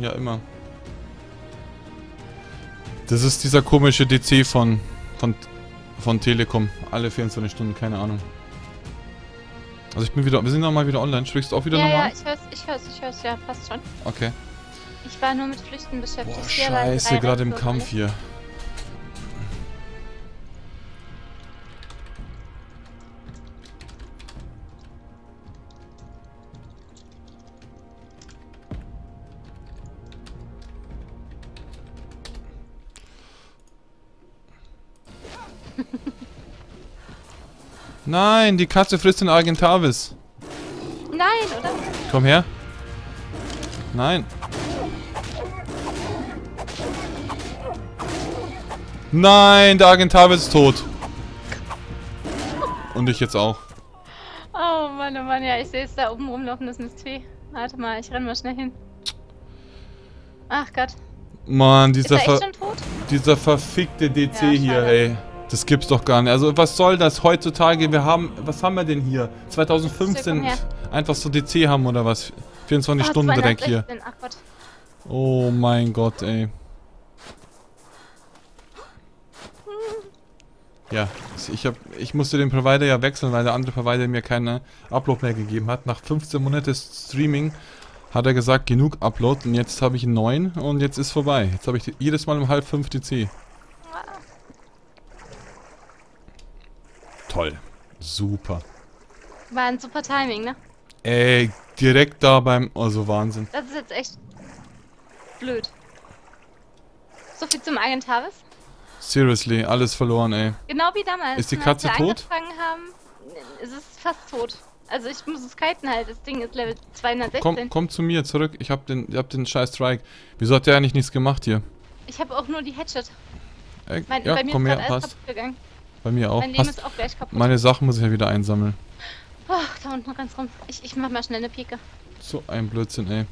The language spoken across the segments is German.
Ja, immer. Das ist dieser komische DC von, von, von Telekom. Alle 24 Stunden, keine Ahnung. Also ich bin wieder, wir sind nochmal wieder online. Sprichst du auch wieder ja, normal? Ja, ich hör's, ich hör's, ich hör's, ja, passt schon. Okay. Ich war nur mit Flüchten beschäftigt. Boah, scheiße, gerade im Kampf alles. hier. Nein, die Katze frisst den Argentavis. Nein, oder? Komm her. Nein. Nein, der Argentavis ist tot. Und ich jetzt auch. Oh Mann, oh Mann, ja, ich sehe es da oben rumlaufen, das Mistvieh. Warte mal, ich renn mal schnell hin. Ach Gott. Mann, Ist dieser, er echt ver schon tot? dieser verfickte DC Ja, hier, ey. Das gibt's doch gar nicht. Also, was soll das heutzutage? Wir haben, was haben wir denn hier? 2015 Komm her. einfach so DC haben oder was? 24 Oh, Stunden direkt hier. 216, Ach Gott. Oh mein Gott, ey. Ja, ich, hab, ich musste den Provider ja wechseln, weil der andere Provider mir keine Upload mehr gegeben hat. Nach 15 Monaten Streaming hat er gesagt, genug Upload und jetzt habe ich einen neuen und jetzt ist vorbei. Jetzt habe ich jedes Mal um halb fünf DC. Toll. Super. War ein super Timing, ne? Ey, direkt da beim... Also Wahnsinn. Das ist jetzt echt blöd. So viel zum Agentavis. Seriously, alles verloren, ey. Genau wie damals. Ist die als Katze wir tot? angefangen haben, ist es fast tot. Also ich muss es kiten halt. Das Ding ist Level 216. Komm, komm zu mir zurück. Ich hab den, ich hab den scheiß Strike. Wieso hat der eigentlich nichts gemacht hier? Ich habe auch nur die Hatchet. Ey, Mein, ja, bei mir komm ist her, passt. gegangen. Bei mir auch. Mein Leben Passt. ist auch gleich kaputt. Meine Sachen muss ich ja wieder einsammeln. Ach, da unten ganz rum. Ich, ich mach mal schnell eine Pike. So ein Blödsinn, ey.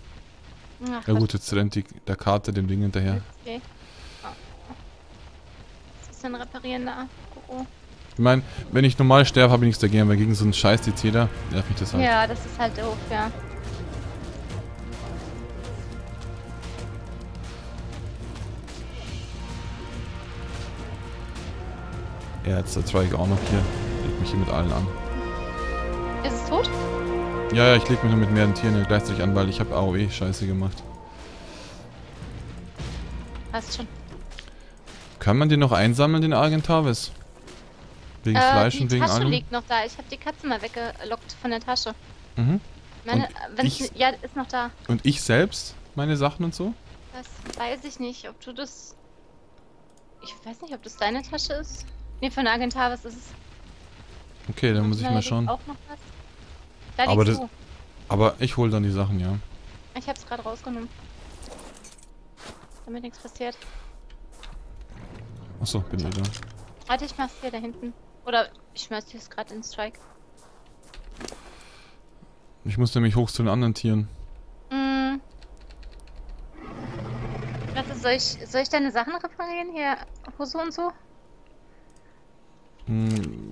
Ach, Ja gut, jetzt rennt die, der Karte dem Ding hinterher. Okay. Oh. Was ist denn reparieren da? Oh, oh. Ich meine, wenn ich normal sterbe, habe ich nichts dagegen, weil gegen so einen scheiß DC da nervt mich das halt. Ja, das ist halt doof, ja. Ja, jetzt der Strike auch noch hier. Leg mich hier mit allen an. Ist es tot? Ja, ja, ich leg mich nur mit mehreren Tieren gleichzeitig an, weil ich habe AOE scheiße gemacht. Passt schon. Kann man den noch einsammeln, den Argentavis? Wegen Äh, Fleisch und wegen Tasche allem? liegt noch da. Ich habe die Katze mal weggelockt von der Tasche. Mhm. Meine, wenn ich- ja, ist noch da. Und ich selbst? Meine Sachen und so? Das weiß ich nicht, ob du das. Ich weiß nicht, ob das deine Tasche ist. Nee, von Agentavis ist es. Okay, dann muss ich mal schauen. Auch noch was. Da Aber das- du. Aber ich hole dann die Sachen, ja. Ich hab's gerade rausgenommen. Damit nichts passiert. Achso, bin ich da. Warte, ich mach's hier da hinten. Oder ich schmeiß dir es gerade in Strike. Ich muss nämlich hoch zu den anderen Tieren. Mm. Warte, soll ich, soll ich deine Sachen reparieren? Hier, Hose und so?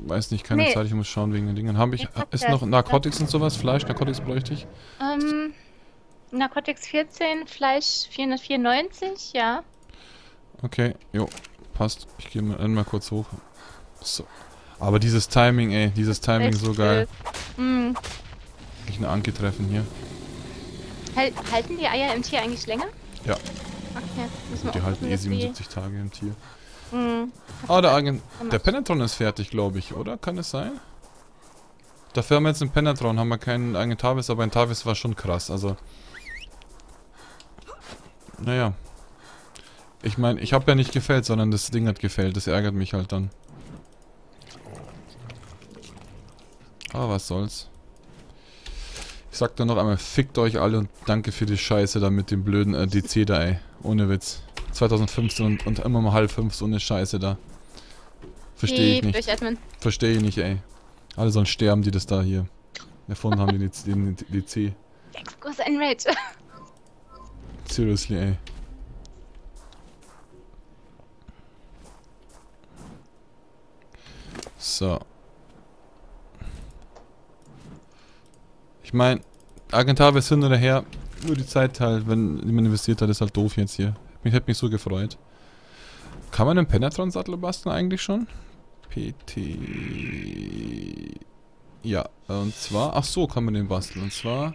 Weiß nicht, keine Nee. Zeit, ich muss schauen wegen den Dingen. Habe ich, habt ist noch es. Narcotics und sowas? Fleisch, Narcotics bräuchte ich? Ähm, Narcotics 14, Fleisch 494, ja. Okay, jo, passt. Ich gehe mal, mal kurz hoch. So. Aber dieses Timing, ey, dieses Timing Echt so geil. Mm. Ich eine Anke treffen hier. Hal halten die Eier im Tier eigentlich länger? Ja. Okay, müssen wir Die halten eh dass die- 77 Tage im Tier. Mm. Ah, der Agent. Der Penetron ist fertig, glaube ich, oder? Kann es sein? Dafür haben wir jetzt einen Penetron, haben wir keinen eigenen Tavis, aber ein Tavis war schon krass, also. Naja. Ich meine, ich habe ja nicht gefällt, sondern das Ding hat gefällt. Das ärgert mich halt dann. Aber was soll's. Ich sag dann noch einmal, fickt euch alle und danke für die Scheiße da mit dem blöden äh, DC da, ey. Ohne Witz. 2015 und, und immer mal halb fünf so eine Scheiße da. Verstehe ich nicht. Verstehe ich nicht, ey. Alle sollen sterben, die das da hier erfunden haben, den, den, DC. Exkurs ein Rage. Seriously, ey. So. Ich meine, Agentavis hin oder her, Nur die Zeit halt, wenn man investiert hat, ist halt doof jetzt hier. Mich hätte mich so gefreut. Kann man einen Penetron-Sattel basteln eigentlich schon? PT... Ja, und zwar... Ach so, kann man den basteln. Und zwar...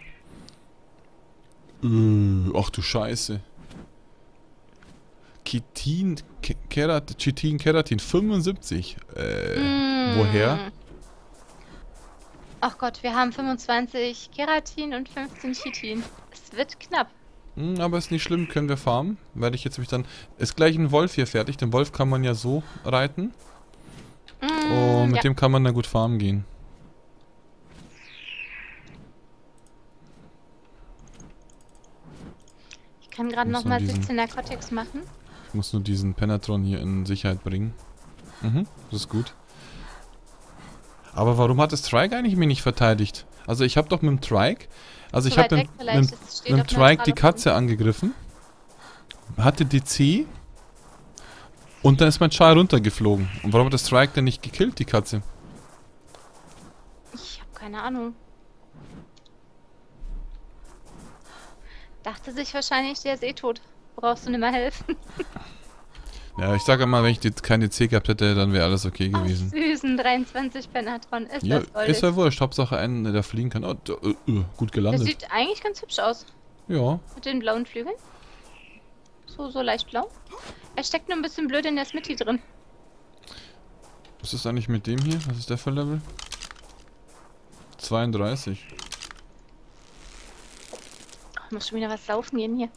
Äh, ach du Scheiße. Chitin, Kerat, Chitin, Keratin, 75. Äh, mm. woher? Ach Gott, wir haben 25 Keratin und 15 Chitin. Es wird knapp. Hm, aber ist nicht schlimm, können wir farmen. Werde ich jetzt mich dann... Ist gleich ein Wolf hier fertig. Den Wolf kann man ja so reiten. Mm, und mit ja. dem kann man dann gut farmen gehen. Ich kann gerade nochmal diesen... 17 Narcotics machen. Ich muss nur diesen Penetron hier in Sicherheit bringen. Mhm, das ist gut. Aber warum hat das Trike eigentlich mich nicht verteidigt? Also ich habe doch mit dem Trike... Also ich habe mit, mit, mit dem Trike die Katze angegriffen. Hatte DC. Und dann ist mein Char runtergeflogen. Und warum hat das Trike denn nicht gekillt, die Katze? Ich habe keine Ahnung. Dachte sich wahrscheinlich, der ist eh tot brauchst du nicht mehr helfen. Ja, ich sage mal, wenn ich jetzt keine C gehabt hätte, dann wäre alles okay gewesen. Oh, süßen 23 Penatron, ist ja, das. Ist ja wurscht, Hauptsache einen, der fliegen kann. Oh, uh, uh, gut gelandet. Der sieht eigentlich ganz hübsch aus. Ja. Mit den blauen Flügeln. So, so leicht blau. Er steckt nur ein bisschen blöd in der Smitty drin. Was ist eigentlich mit dem hier? Was ist der für Level? 32. Oh, muss schon wieder was laufen gehen hier.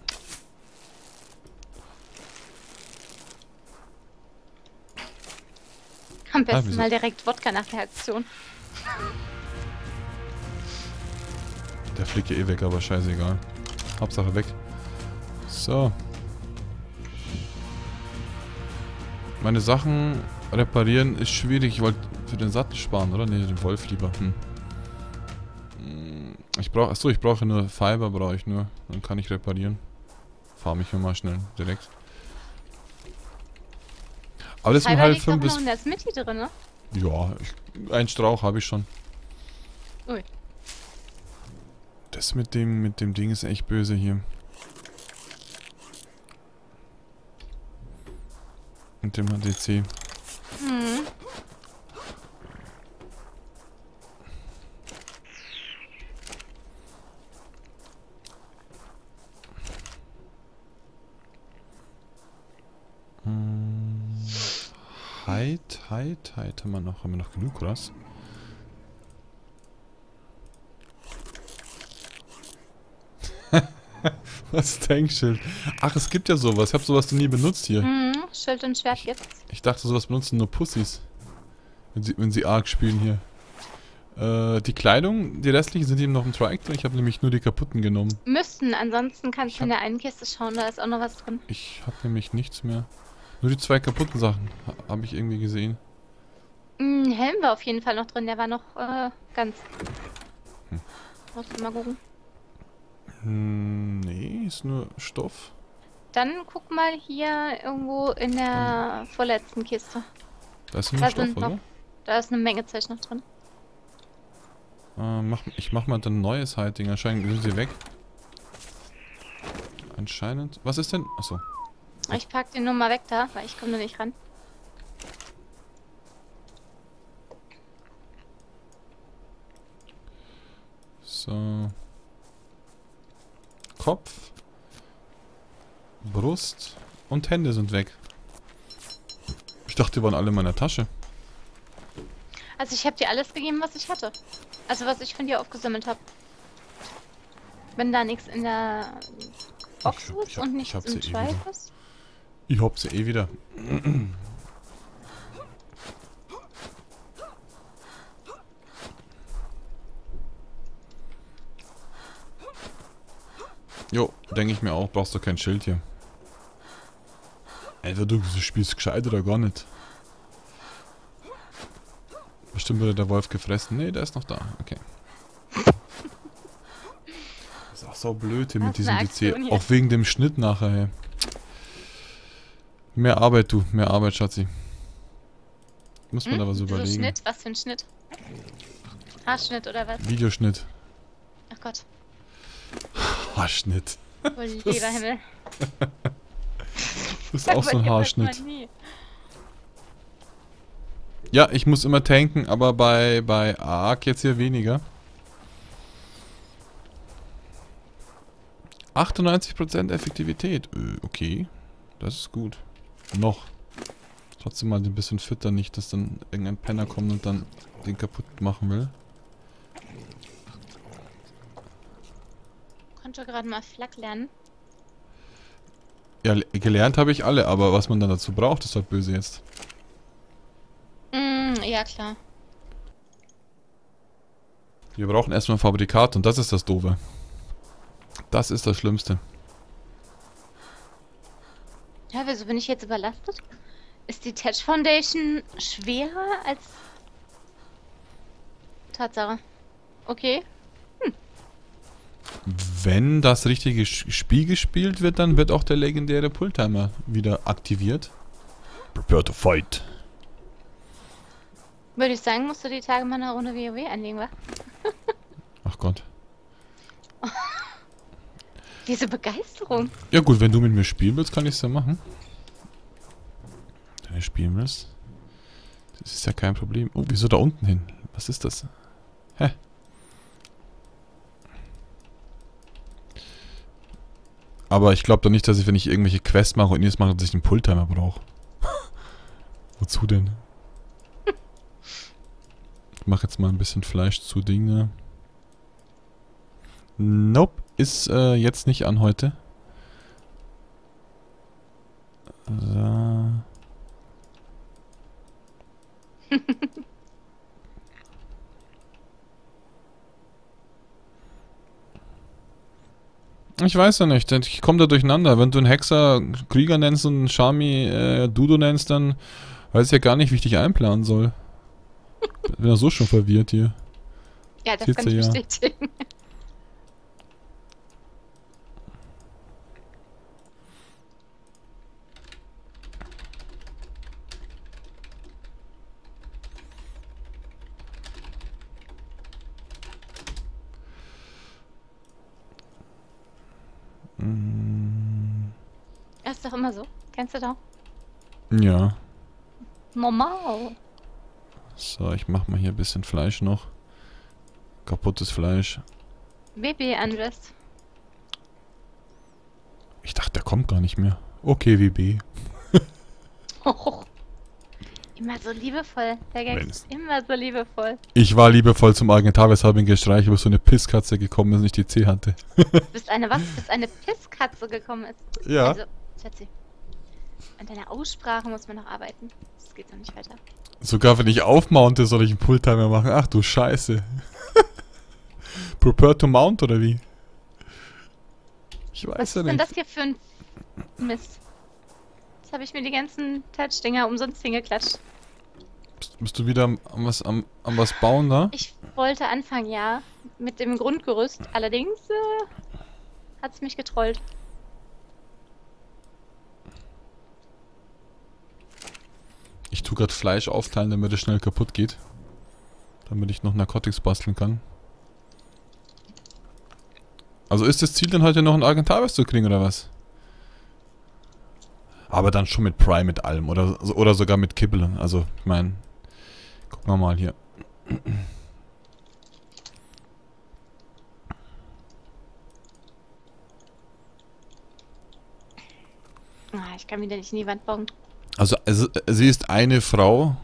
Am ah, besten ah, mal direkt Wodka nach der Aktion. Der fliegt ja eh weg, aber scheißegal. Hauptsache weg. So. Meine Sachen reparieren ist schwierig. Ich wollte für den Sattel sparen, oder? Ne, den Wolf lieber. Hm. hm. Ich brauche, achso, ich brauche nur Fiber, brauche ich nur. Dann kann ich reparieren. Farm ich mir mal schnell, direkt. Aber das ist um halb fünf bis... Smithy drin, ne? Ja, ich, einen Strauch habe ich schon. Ui. Das mit dem, mit dem Ding ist echt böse hier. Mit dem HDC. Hm. Heid, Heid, Heid haben wir noch, haben wir noch genug, oder was? was Tankschild? Ach, es gibt ja sowas. Ich habe sowas nie benutzt hier. Mhm, Schild und Schwert gibt's. Ich dachte, sowas benutzen nur Pussys. Wenn sie, wenn sie arg spielen hier. Äh, die Kleidung, die restlichen sind eben noch im Trike drin. Ich habe nämlich nur die kaputten genommen. Müssten, ansonsten kannst du in der einen Kiste schauen, da ist auch noch was drin. Ich habe nämlich nichts mehr. Nur die zwei kaputten Sachen habe ich irgendwie gesehen. Ein Helm war auf jeden Fall noch drin, der war noch äh, ganz. Hm. Musst du mal gucken. Hm, nee, ist nur Stoff. Dann guck mal hier irgendwo in der hm. vorletzten Kiste. Da ist nur da Stoff, oder? Noch, da ist eine Menge Zeug noch drin. Äh, mach, ich mach mal dann ein neues Hiding. Anscheinend sind sie weg. Anscheinend. Was ist denn? Achso. Ich pack den nur mal weg da, weil ich komme da nicht ran. So. Kopf. Brust und Hände sind weg. Ich dachte, die waren alle in meiner Tasche. Also ich habe dir alles gegeben, was ich hatte. Also was ich von dir aufgesammelt habe. Wenn da nichts in der Box ich, ist und nichts im Schweif eh ist. Ich hab sie eh wieder. Jo, denke ich mir auch, brauchst du kein Schild hier. Entweder du spielst gescheit oder gar nicht. Bestimmt wurde der Wolf gefressen. Ne, der ist noch da. Okay. Das ist auch so blöd hier mit diesem DC. Auch wegen dem Schnitt nachher. Mehr Arbeit, du. Mehr Arbeit, Schatzi. Muss man hm? da was überlegen. So Schnitt? Was für ein Schnitt? Haarschnitt oder was? Videoschnitt. Ach Gott. Haarschnitt. Oh, lieber Himmel. Das ist auch so ein Haarschnitt. Ja, ich muss immer tanken, aber bei, bei Ark jetzt hier weniger. 98% Effektivität. Äh, okay. Das ist gut. Noch. Trotzdem mal ein bisschen füttern, nicht, dass dann irgendein Penner kommt und dann den kaputt machen will. Konnte gerade mal Flak lernen. Ja, gelernt habe ich alle, aber was man dann dazu braucht, ist halt böse jetzt. Mm, ja, klar. Wir brauchen erstmal ein Fabrikat und das ist das Doofe. Das ist das Schlimmste. Ja, wieso bin ich jetzt überlastet? Ist die Touch Foundation schwerer als... Tatsache. Okay. Hm. Wenn das richtige Spiel gespielt wird, dann wird auch der legendäre Pulltimer wieder aktiviert. Prepare to fight. Würde ich sagen, musst du die Tage mal eine Runde WoW anlegen, wa? Ach Gott. Diese Begeisterung. Ja gut, wenn du mit mir spielen willst, kann ich es ja machen. Wenn du spielen willst. Das ist ja kein Problem. Oh, wieso da unten hin? Was ist das? Hä? Aber ich glaube doch nicht, dass ich, wenn ich irgendwelche Quests mache und jetzt mache, dass ich einen Pulltimer brauche. Wozu denn? Ich mache jetzt mal ein bisschen Fleisch zu Dinge. Nope ist äh, jetzt nicht an heute. So. ich weiß ja nicht, ich komme da durcheinander. Wenn du einen Hexer Krieger nennst und einen Shami äh, Dudo nennst, dann weiß ich ja gar nicht, wie ich dich einplanen soll. Bin ja so schon verwirrt hier. Ja, das kann ich ja. bestätigen. doch immer so. Kennst du doch? Ja. Normal. So, ich mach mal hier ein bisschen Fleisch noch. Kaputtes Fleisch. WB Andres. Ich dachte, der kommt gar nicht mehr. Okay, WB. oh, immer so liebevoll. Der Gag ist immer so liebevoll. Ich war liebevoll zum Agentar, weshalb ein Gestreich über so eine Pisskatze gekommen ist und ich die C hatte. bist eine was? Bist eine Pisskatze gekommen ist? Ja. Also, Schatzi. An deiner Aussprache muss man noch arbeiten. Das geht noch nicht weiter. Sogar wenn ich aufmounte, soll ich einen Pulltimer machen. Ach du Scheiße. Prepare to mount oder wie? Ich weiß Was ja nicht. Was ist denn das hier für ein Mist? Jetzt habe ich mir die ganzen Touch-Dinger umsonst hingeklatscht. Bist, bist, du wieder am, am, was, am, am was bauen da? Ich wollte anfangen, ja. Mit dem Grundgerüst. Allerdings äh, hat es mich getrollt. Tue gerade Fleisch aufteilen, damit es schnell kaputt geht. Damit ich noch Narcotics basteln kann. Also ist das Ziel dann heute noch ein Argentavis zu kriegen, oder was? Aber dann schon mit Prime mit allem. Oder, oder sogar mit Kibbel. Also, ich meine... Gucken wir mal hier. Ah, ich kann wieder nicht in die Wand bauen. Also, also, sie ist eine Frau,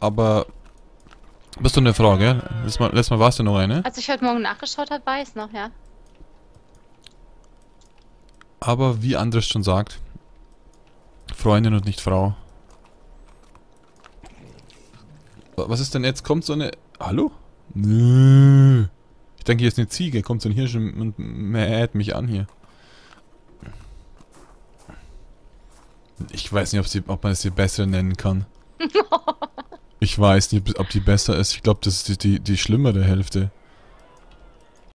aber... Bist du eine Frau, gell? Letztes Mal, letztes Mal warst du noch eine. Als ich heute Morgen nachgeschaut habe, war ich noch, ja. Aber wie Andres schon sagt, Freundin und nicht Frau. Was ist denn jetzt? Kommt so eine... Hallo? Nö. Ich denke, hier ist eine Ziege. Kommt so ein Hirsch und mäht mich an hier. Ich weiß nicht, ob, sie, ob man es die bessere nennen kann. ich weiß nicht, ob die besser ist. Ich glaube, das ist die, die, die schlimmere Hälfte.